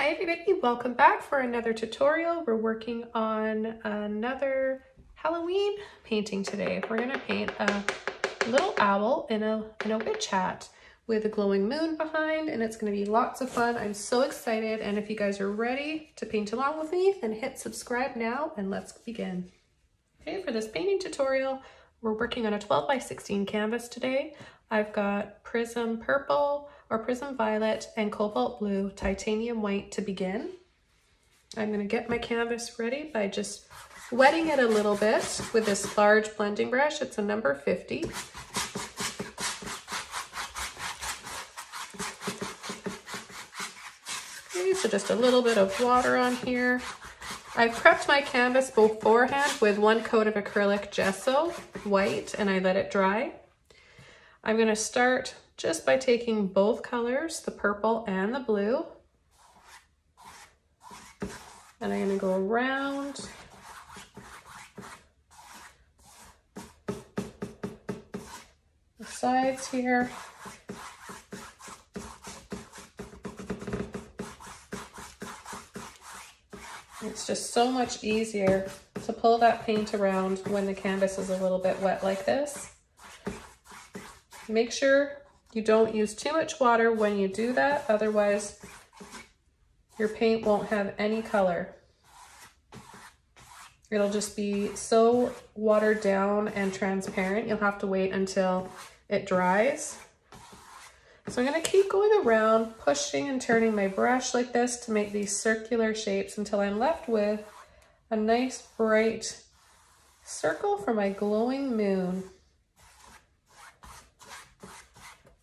Hi everybody, welcome back for another tutorial. We're working on another Halloween painting today. We're gonna paint a little owl in a, in a witch hat with a glowing moon behind and it's gonna be lots of fun. I'm so excited and if you guys are ready to paint along with me, then hit subscribe now and let's begin. Okay, for this painting tutorial, we're working on a 12 by 16 canvas today. I've got Prism Purple or Prism Violet and Cobalt Blue Titanium White to begin. I'm gonna get my canvas ready by just wetting it a little bit with this large blending brush. It's a number 50. Okay, so just a little bit of water on here. I've prepped my canvas beforehand with one coat of acrylic gesso, white, and I let it dry. I'm gonna start just by taking both colors, the purple and the blue. And I'm gonna go around the sides here. It's just so much easier to pull that paint around when the canvas is a little bit wet like this. Make sure you don't use too much water when you do that, otherwise your paint won't have any color. It'll just be so watered down and transparent, you'll have to wait until it dries. So I'm gonna keep going around, pushing and turning my brush like this to make these circular shapes until I'm left with a nice bright circle for my glowing moon.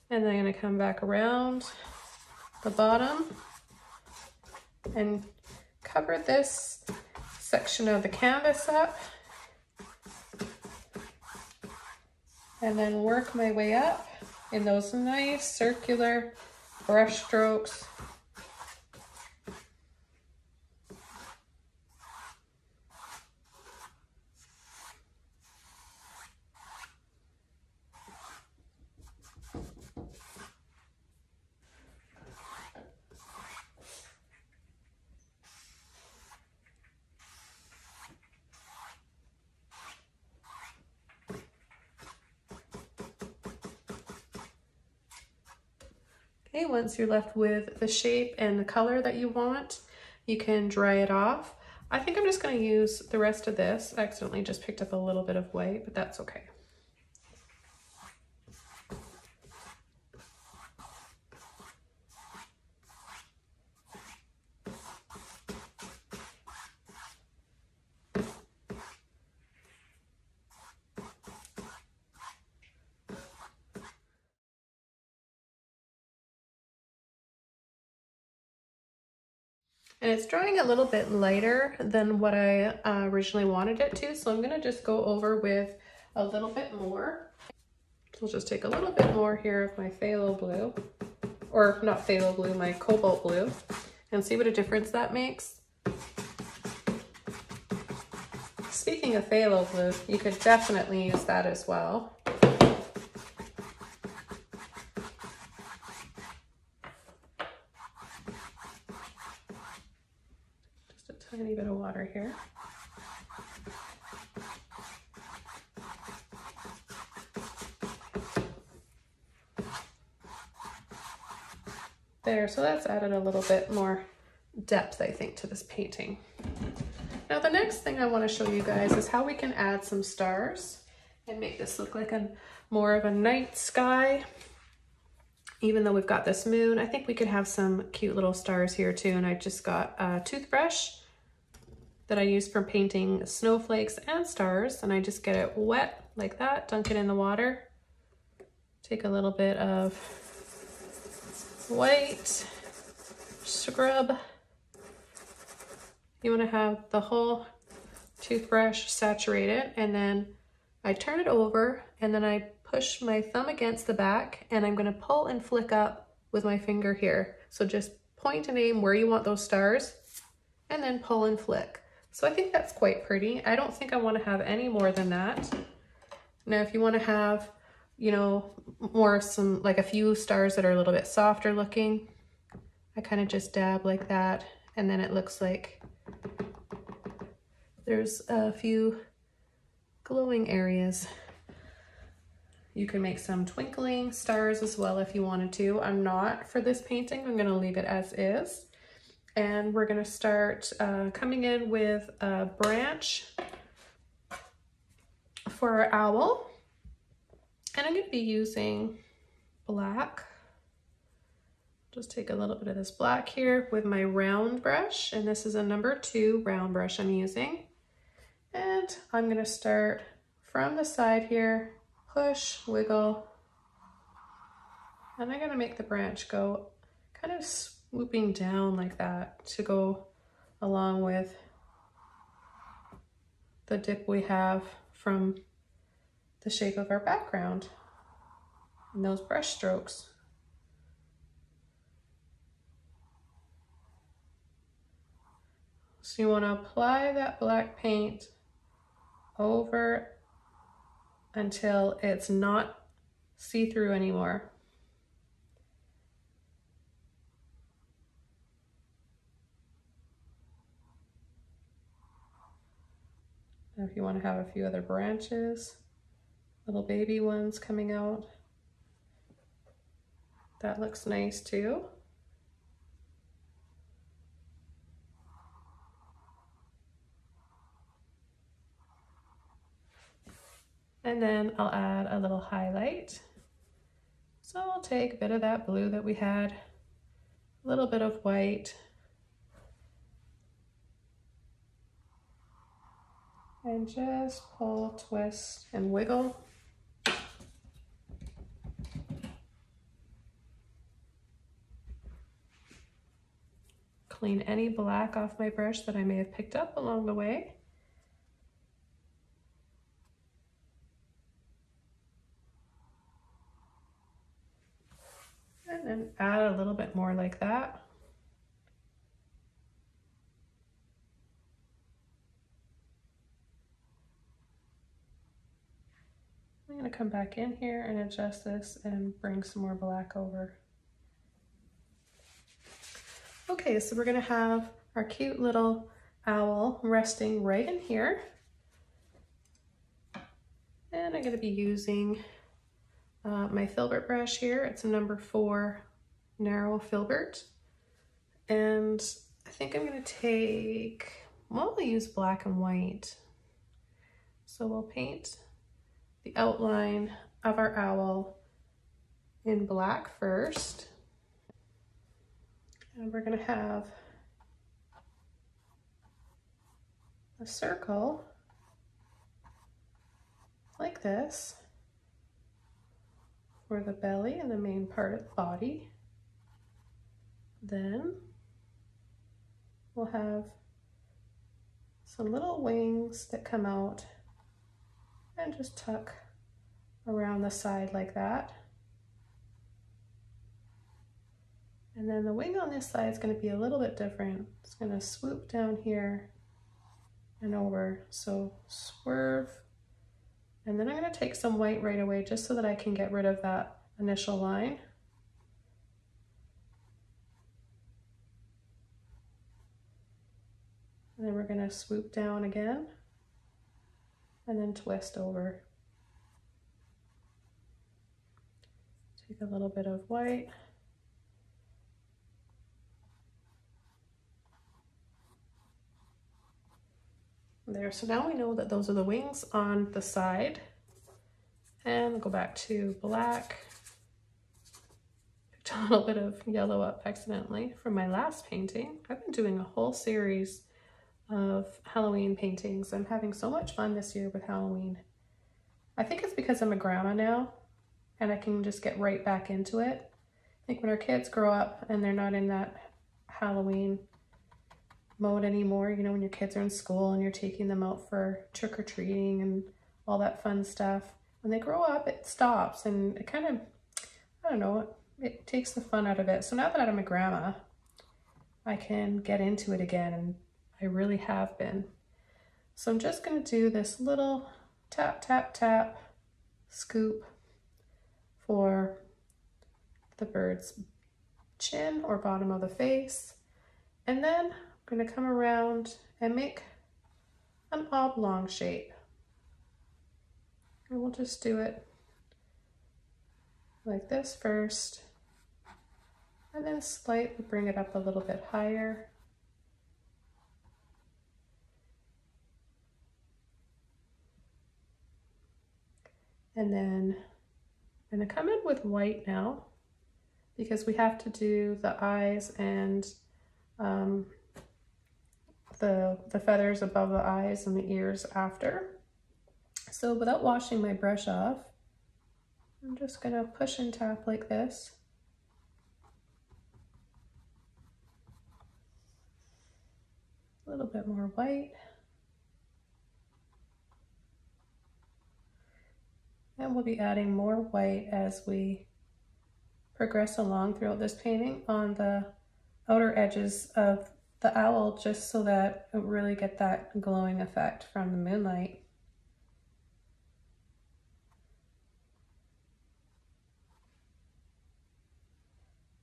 And then I'm gonna come back around the bottom and cover this section of the canvas up. And then work my way up in those nice circular brush strokes Okay, once you're left with the shape and the color that you want, you can dry it off. I think I'm just gonna use the rest of this. I accidentally just picked up a little bit of white, but that's okay. And it's drying a little bit lighter than what I uh, originally wanted it to. So I'm gonna just go over with a little bit more. I'll just take a little bit more here of my phthalo blue, or not phthalo blue, my cobalt blue, and see what a difference that makes. Speaking of phthalo blue, you could definitely use that as well. tiny bit of water here. There, so that's added a little bit more depth, I think, to this painting. Now the next thing I want to show you guys is how we can add some stars and make this look like a more of a night sky. Even though we've got this moon, I think we could have some cute little stars here too. And I just got a toothbrush that I use for painting snowflakes and stars. And I just get it wet like that, dunk it in the water. Take a little bit of white, scrub. You wanna have the whole toothbrush saturated and then I turn it over and then I push my thumb against the back and I'm gonna pull and flick up with my finger here. So just point and aim where you want those stars and then pull and flick. So I think that's quite pretty. I don't think I want to have any more than that. Now, if you want to have, you know, more some, like a few stars that are a little bit softer looking, I kind of just dab like that and then it looks like there's a few glowing areas. You can make some twinkling stars as well if you wanted to. I'm not for this painting. I'm going to leave it as is. And we're to start uh, coming in with a branch for our owl. And I'm to be using black. Just take a little bit of this black here with my round brush. And this is a number two round brush I'm using. And I'm gonna start from the side here, push, wiggle, and I'm gonna make the branch go kind of swooping down like that to go along with the dip we have from the shape of our background and those brush strokes. So you want to apply that black paint over until it's not see-through anymore. If you want to have a few other branches, little baby ones coming out, that looks nice too. And then I'll add a little highlight. So I'll take a bit of that blue that we had, a little bit of white, and just pull, twist, and wiggle. Clean any black off my brush that I may have picked up along the way. and then add a little bit more like that. I'm going to come back in here and adjust this and bring some more black over. Okay, so we're to have our cute little owl resting right in here. And I'm to be using uh, my filbert brush here. It's a number four narrow filbert. And I think I'm gonna take, well, we'll use black and white. So we'll paint the outline of our owl in black first. And we're gonna have a circle like this for the belly and the main part of the body. Then we'll have some little wings that come out and just tuck around the side like that. And then the wing on this side is going to be a little bit different. It's going to swoop down here and over. So swerve and then I'm going to take some white right away just so that I can get rid of that initial line. And then we're going to swoop down again and then twist over. Take a little bit of white. There, so now we know that those are the wings on the side. And go back to black. Picked a little bit of yellow up accidentally from my last painting. I've been doing a whole series of Halloween paintings. I'm having so much fun this year with Halloween. I think it's because I'm a grandma now and I can just get right back into it. I think when our kids grow up and they're not in that Halloween mode anymore. You know, when your kids are in school and you're taking them out for trick-or-treating and all that fun stuff. When they grow up, it stops and it kind of, I don't know, it, it takes the fun out of it. So now that I'm a grandma, I can get into it again and I really have been. So I'm just going to do this little tap, tap, tap scoop for the bird's chin or bottom of the face. And then I'm gonna come around and make an oblong shape. And we'll just do it like this first, and then slightly bring it up a little bit higher. And then I'm gonna come in with white now because we have to do the eyes and um, the, the feathers above the eyes and the ears after. So without washing my brush off, I'm just gonna push and tap like this. A little bit more white. And we'll be adding more white as we progress along throughout this painting on the outer edges of the owl just so that it really get that glowing effect from the moonlight.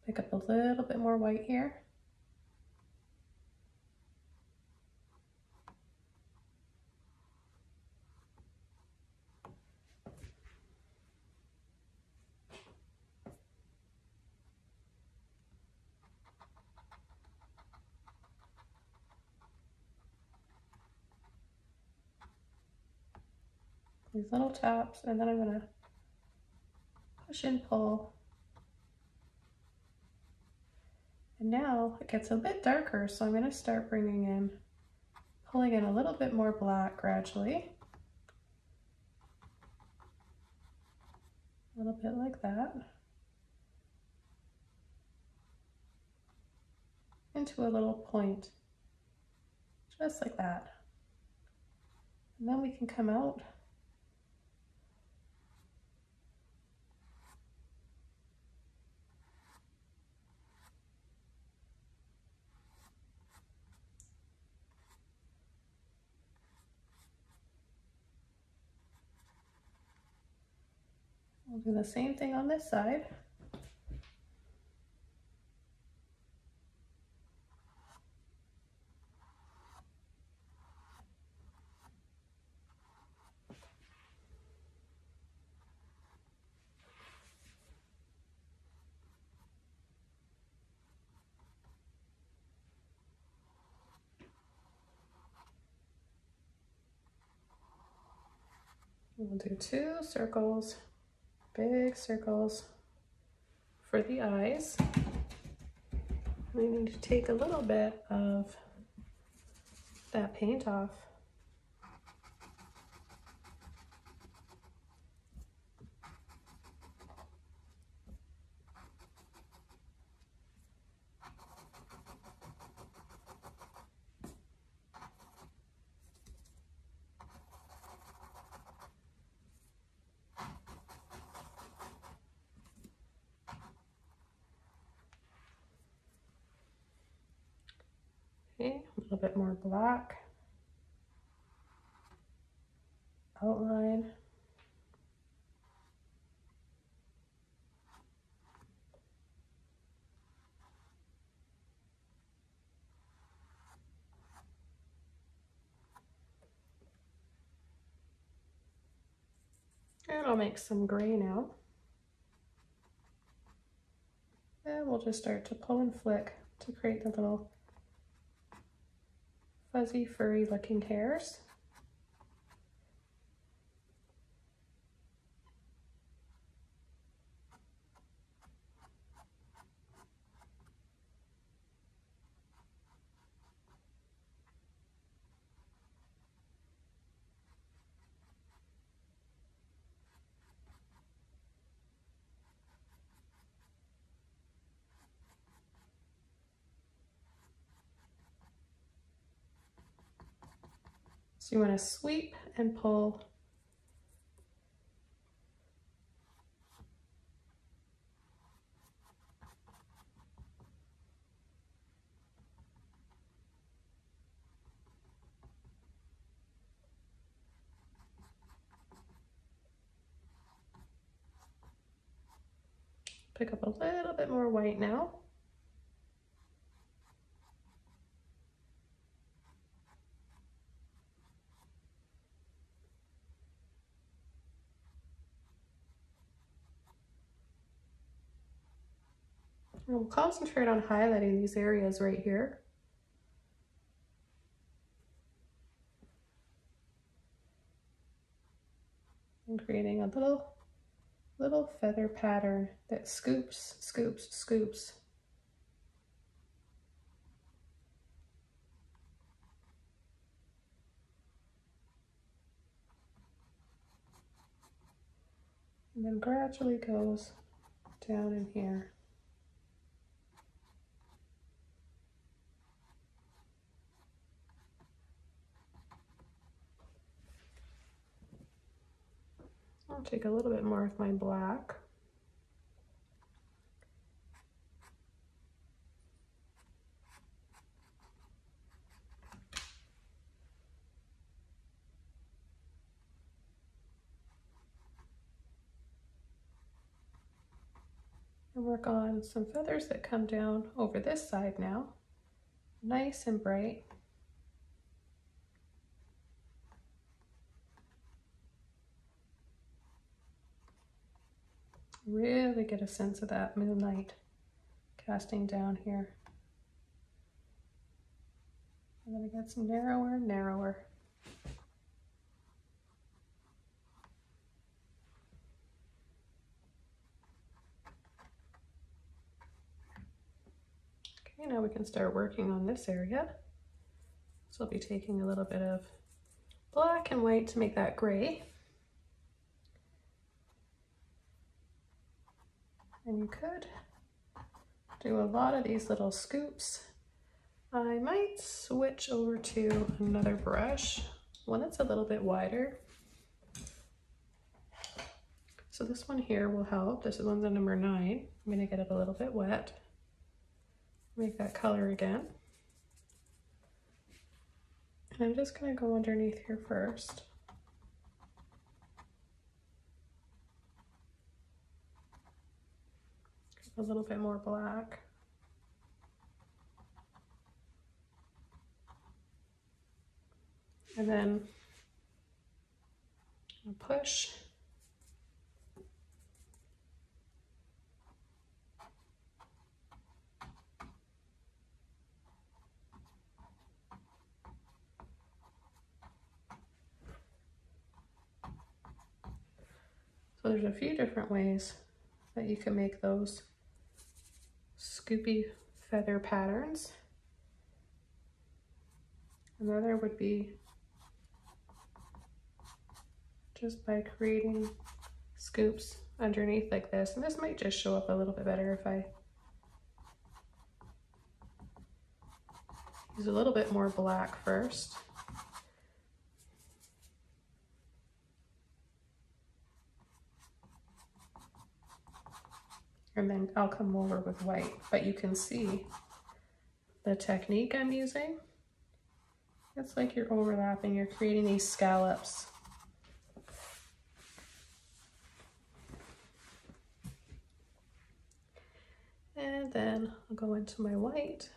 Pick up a little bit more white here. These little taps and then I'm gonna push and pull. And now it gets a bit darker, so I'm gonna start bringing in, pulling in a little bit more black gradually. A little bit like that. Into a little point, just like that. And then we can come out We'll do the same thing on this side. We'll do two circles big circles for the eyes. We need to take a little bit of that paint off. Okay, a more black. Outline. And I'll make some gray now. And we'll just start to pull and flick to create the little fuzzy, furry looking hairs. So you want to sweep and pull Pick up a little bit more white now. And we'll concentrate on highlighting these areas right here. And creating a little, little feather pattern that scoops, scoops, scoops. And then gradually goes down in here. I'll take a little bit more of my black. And work on some feathers that come down over this side now. Nice and bright. Really get a sense of that moonlight casting down here. And then it gets narrower and narrower. Okay, now we can start working on this area. So I'll be taking a little bit of black and white to make that gray. And you could do a lot of these little scoops. I might switch over to another brush, one that's a little bit wider. So this one here will help. This is one's the number nine. I'm gonna get it a little bit wet. Make that color again. And I'm just gonna go underneath here first. A little bit more black. And then push. So there's a few different ways that you can make those scoopy feather patterns. Another would be just by creating scoops underneath like this. And this might just show up a little bit better if I use a little bit more black first. And then I'll come over with white, but you can see the technique I'm using. It's like you're overlapping, you're creating these scallops. And then I'll go into my white.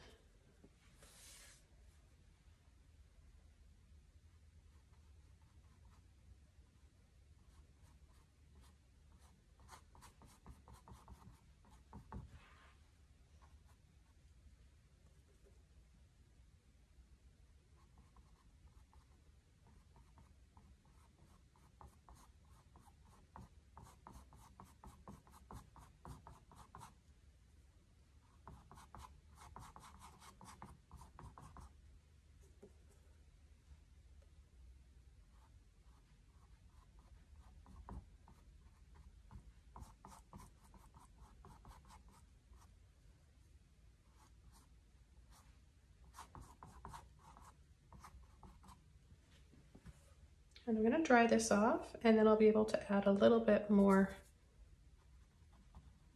And I'm gonna dry this off and then I'll be able to add a little bit more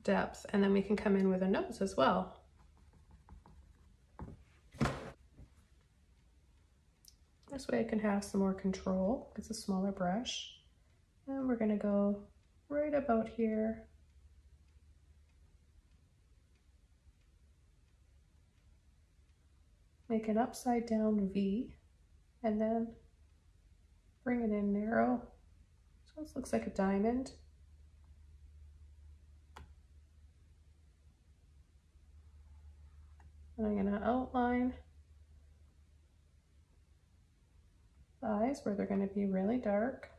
depth and then we can come in with a nose as well. This way I can have some more control. It's a smaller brush. And we're gonna go right about here. Make an upside down V and then Bring it in narrow. So this looks like a diamond. And I'm gonna outline eyes where they're gonna be really dark.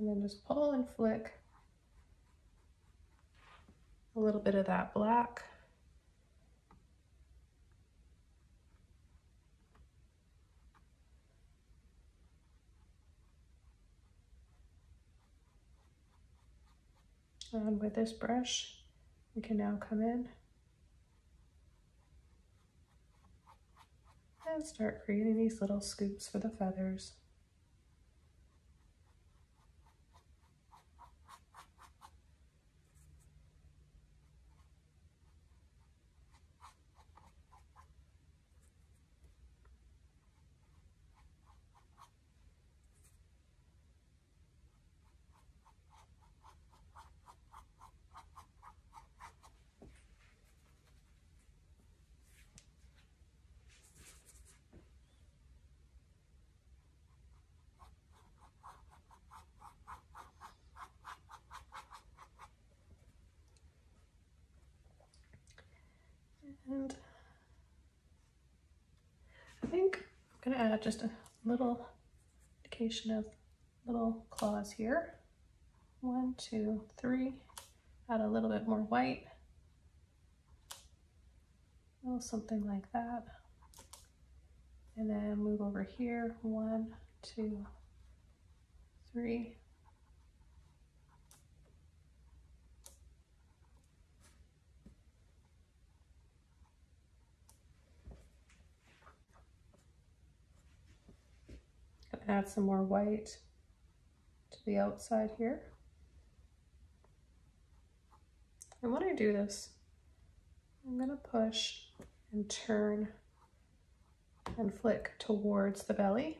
And then just pull and flick a little bit of that black. And with this brush, we can now come in and start creating these little scoops for the feathers. And I think I'm gonna add just a little indication of little claws here. One, two, three. Add a little bit more white. Oh, something like that. And then move over here. One, two, three. Add some more white to the outside here. And when I do this, I'm gonna push and turn and flick towards the belly.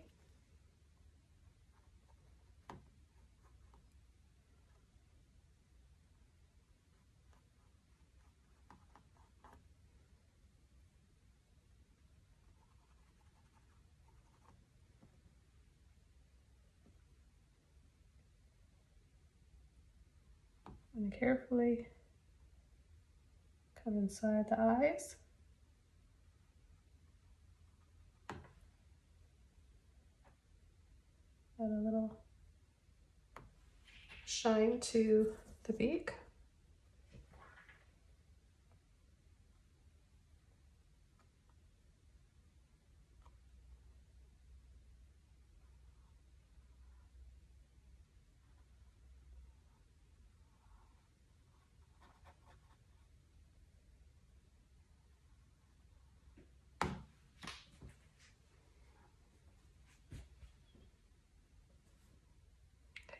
Carefully come inside the eyes. Add a little shine to the beak.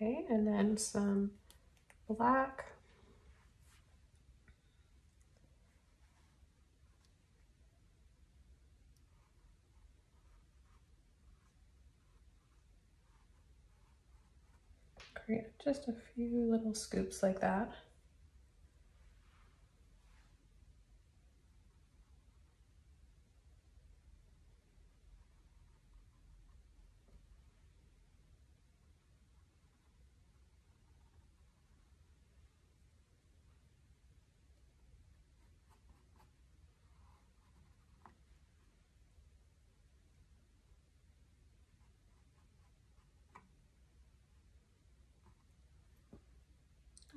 Okay, and then some black. Create just a few little scoops like that.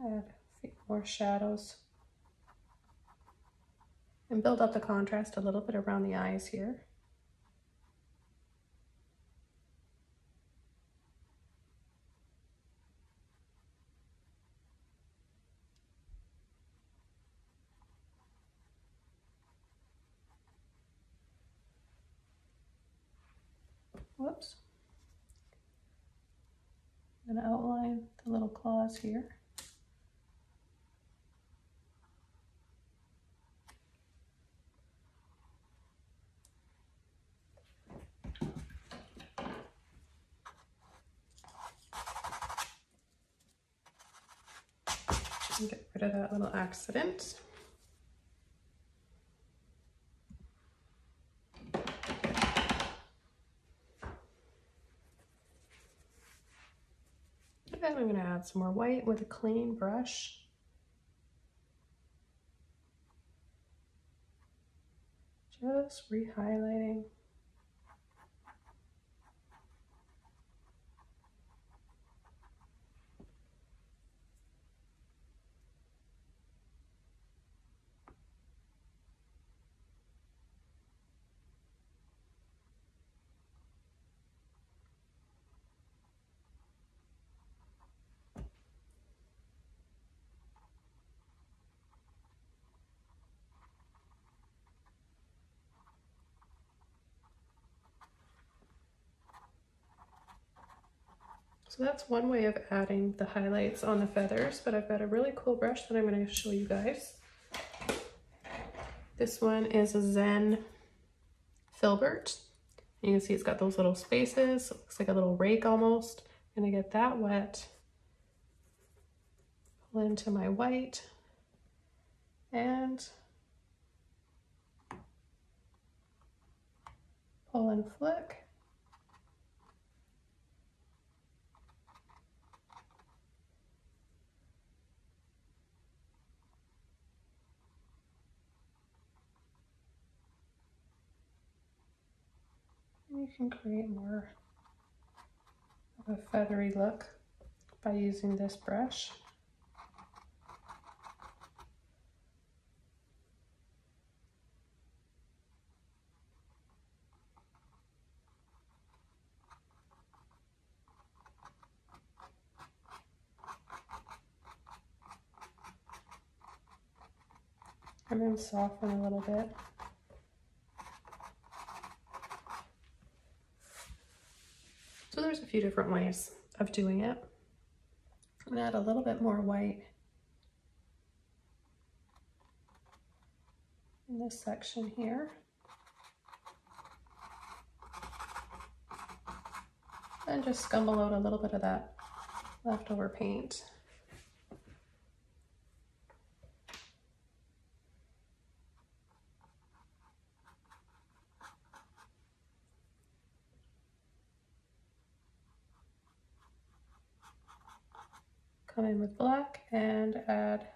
add a few more shadows and build up the contrast a little bit around the eyes here. Whoops. I'm going to outline the little claws here. of that little accident. Then I'm gonna add some more white with a clean brush. Just re-highlighting. So that's one way of adding the highlights on the feathers, but I've got a really cool brush that I'm going to show you guys. This one is a Zen Filbert. You can see it's got those little spaces. It looks like a little rake almost. I'm to get that wet. Pull into my white. And pull and flick. You can create more of a feathery look by using this brush. and then soften a little bit. So there's a few different ways of doing it. I'm gonna add a little bit more white in this section here. And just scumble out a little bit of that leftover paint. In with black and add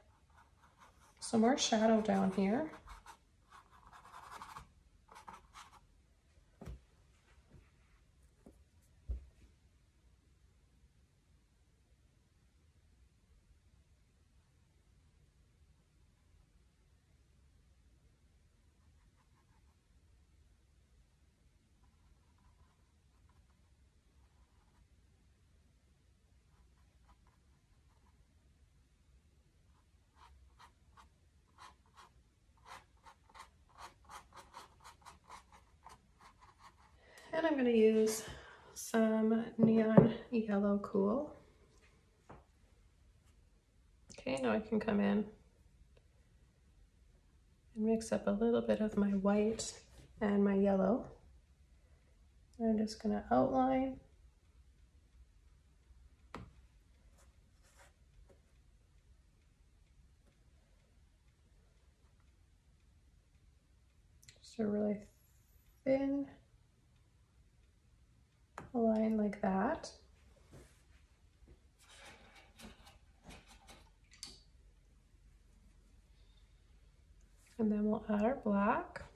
some more shadow down here. And I'm going to use some neon yellow cool. Okay, now I can come in and mix up a little bit of my white and my yellow. I'm just going to outline just a really thin line like that. And then we'll add our black.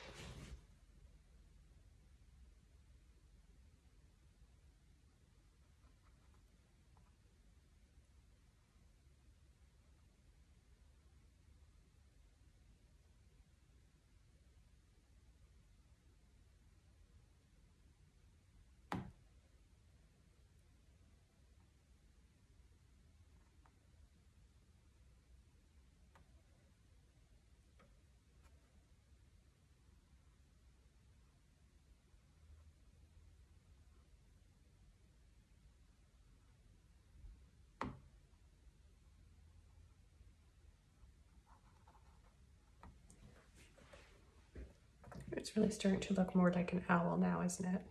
It's really starting to look more like an owl now, isn't it?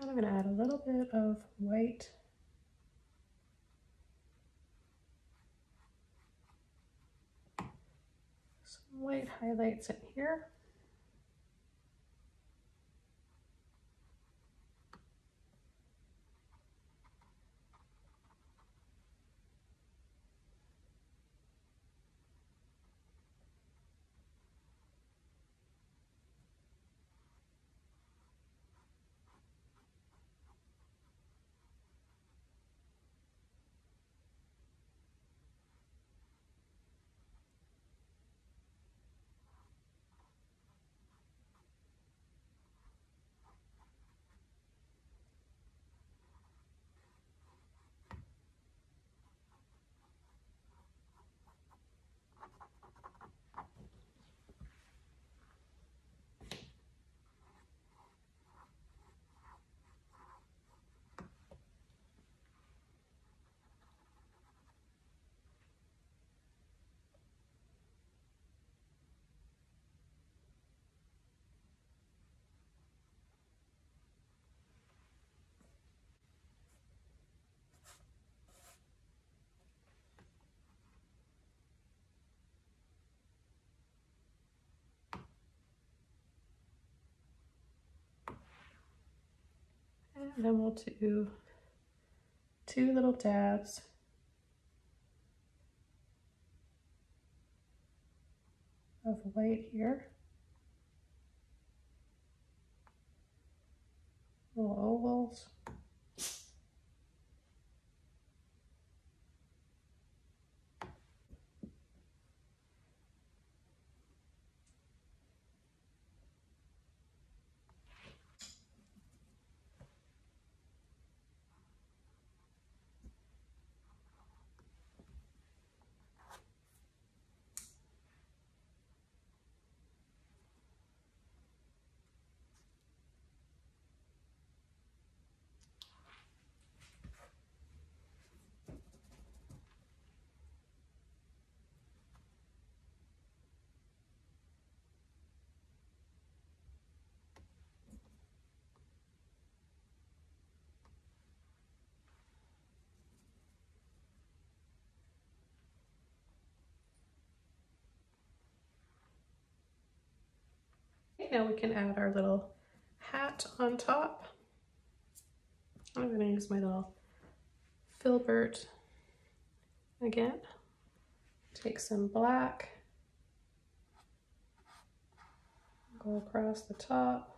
I'm going to add a little bit of white white highlights in here. And then we'll do two little dabs of white here. Little ovals. Now we can add our little hat on top. I'm going to use my little filbert again. Take some black, go across the top.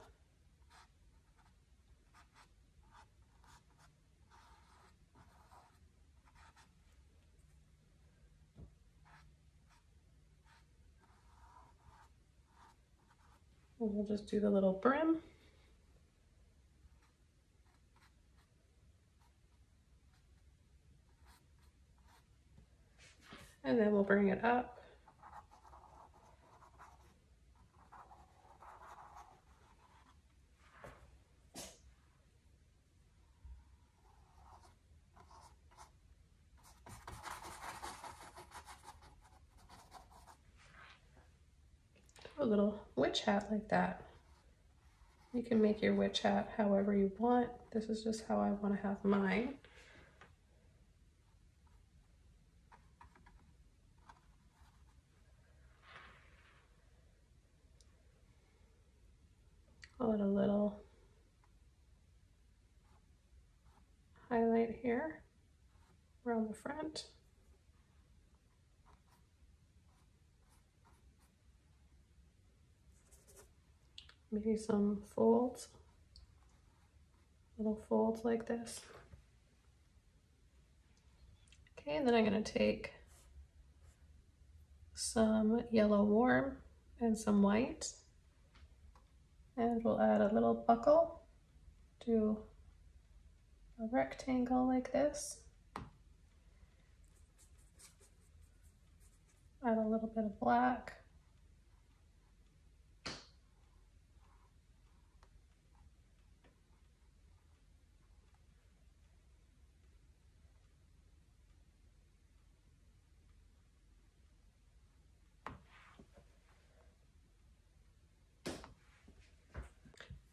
We'll just do the little brim. And then we'll bring it up. a little witch hat like that. You can make your witch hat however you want. This is just how I want to have mine. I'll add a little highlight here around the front. Maybe some folds, little folds like this. Okay, and then I'm gonna take some yellow warm and some white, and we'll add a little buckle to a rectangle like this. Add a little bit of black.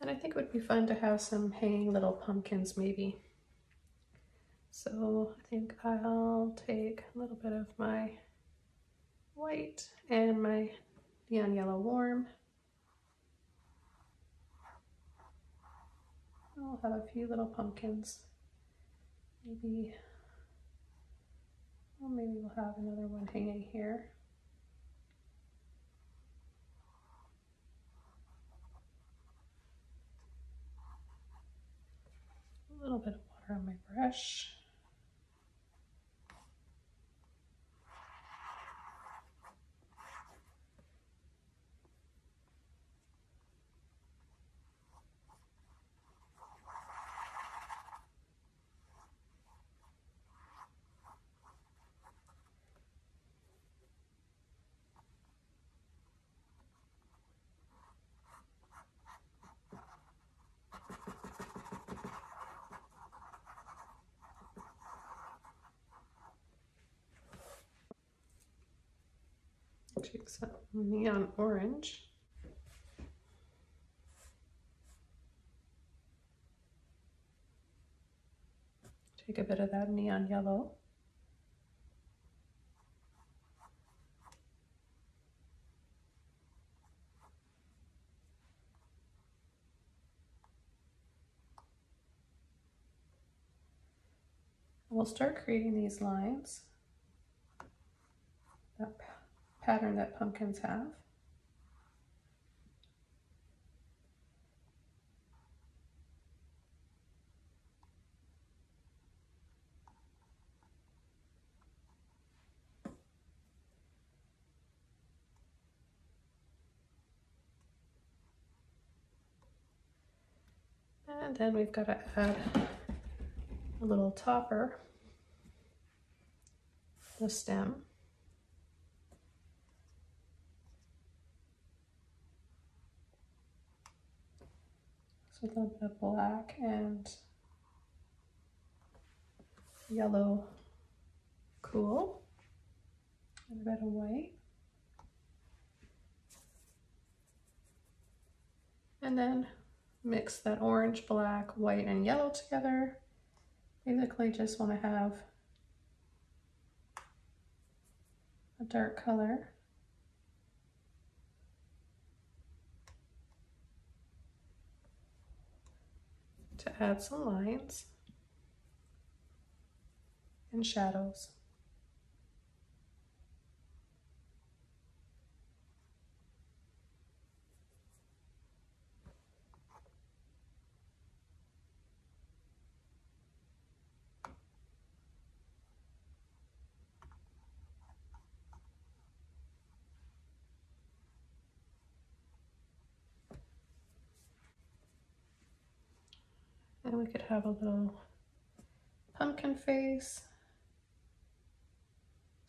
And I think it would be fun to have some hanging little pumpkins maybe. So I think I'll take a little bit of my white and my neon yellow warm. I'll have a few little pumpkins. Maybe, well, maybe we'll have another one hanging here. Little bit of water on my brush. Take some neon orange. Take a bit of that neon yellow. We'll start creating these lines. That pattern that pumpkins have. And then we've got to add a little topper, the stem. A little bit of black and yellow cool and a bit of white. And then mix that orange, black, white, and yellow together. Basically just want to have a dark color. To add some lines and shadows. We could have a little pumpkin face.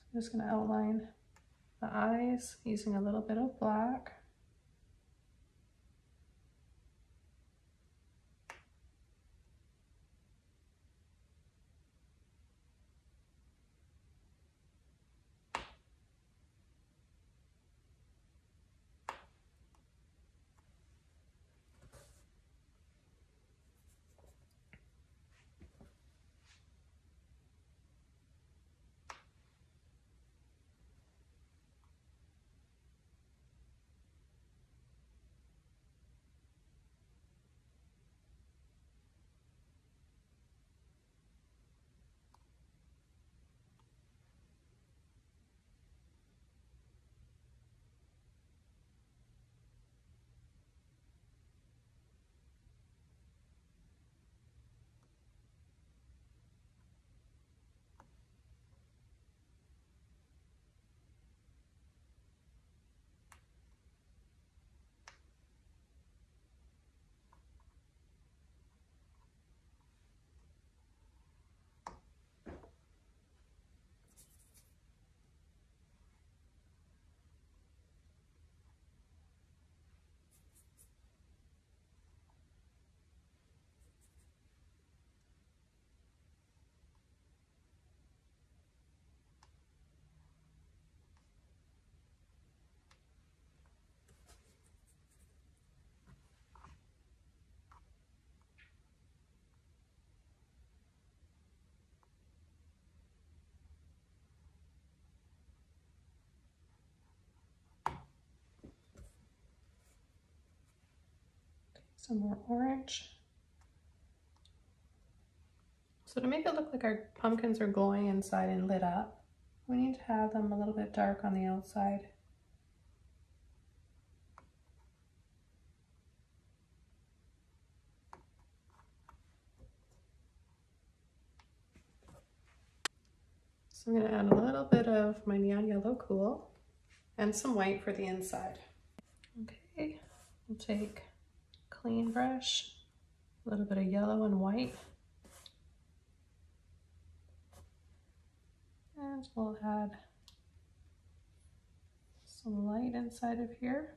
So I'm just gonna outline the eyes using a little bit of black. Some more orange. So to make it look like our pumpkins are glowing inside and lit up, we need to have them a little bit dark on the outside. So I'm going to add a little bit of my Neon Yellow Cool and some white for the inside. Okay, we'll take clean brush, a little bit of yellow and white. And we'll add some light inside of here.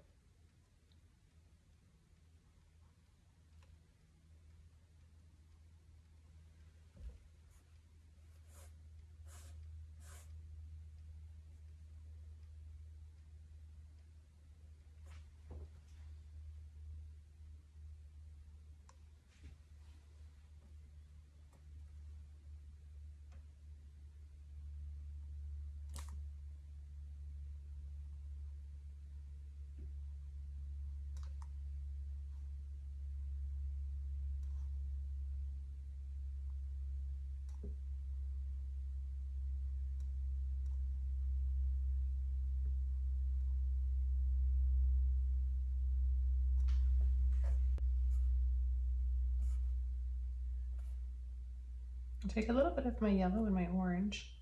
I'll take a little bit of my yellow and my orange.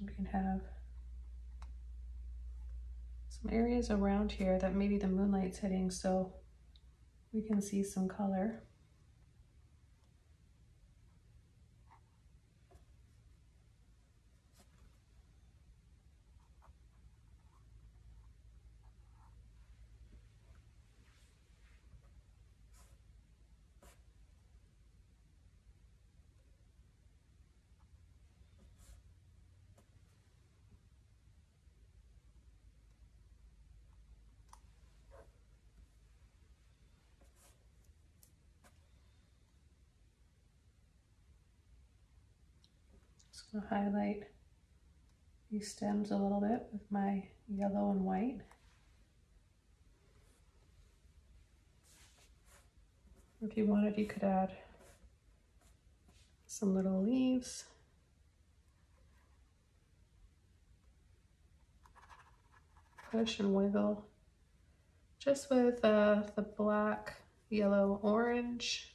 We can have some areas around here that maybe the moonlight's hitting so we can see some color. Highlight these stems a little bit with my yellow and white. If you wanted, you could add some little leaves. Push and wiggle just with uh, the black, yellow, orange.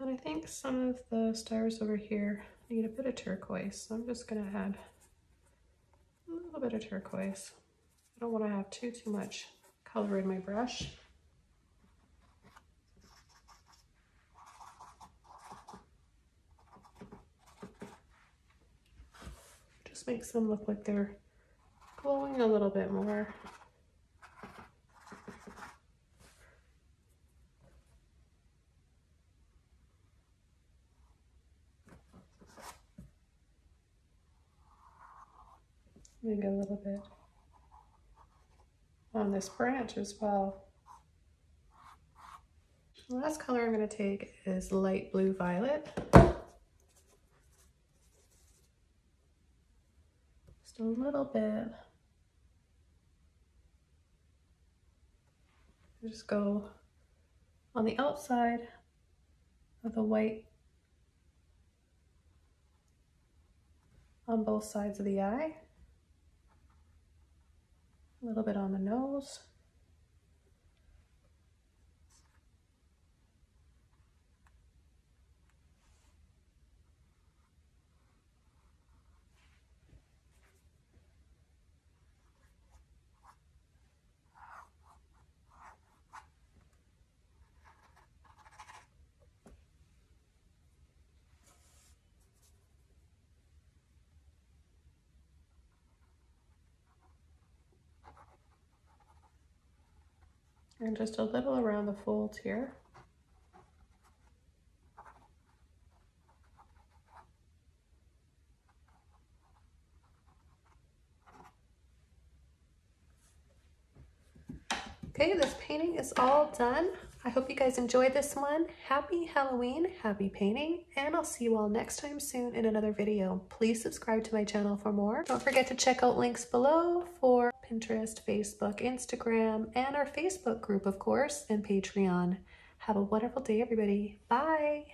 And I think some of the stars over here need a bit of turquoise. So I'm just gonna add a little bit of turquoise. I don't wanna have too, too much color in my brush. Just makes them look like they're glowing a little bit more. Maybe a little bit on this branch as well. The last color I'm going to take is light blue violet. Just a little bit. Just go on the outside of the white on both sides of the eye a little bit on the nose. And just a little around the folds here. Okay, this painting is all done. I hope you guys enjoyed this one. Happy Halloween, happy painting, and I'll see you all next time soon in another video. Please subscribe to my channel for more. Don't forget to check out links below for Pinterest, Facebook, Instagram, and our Facebook group, of course, and Patreon. Have a wonderful day, everybody. Bye.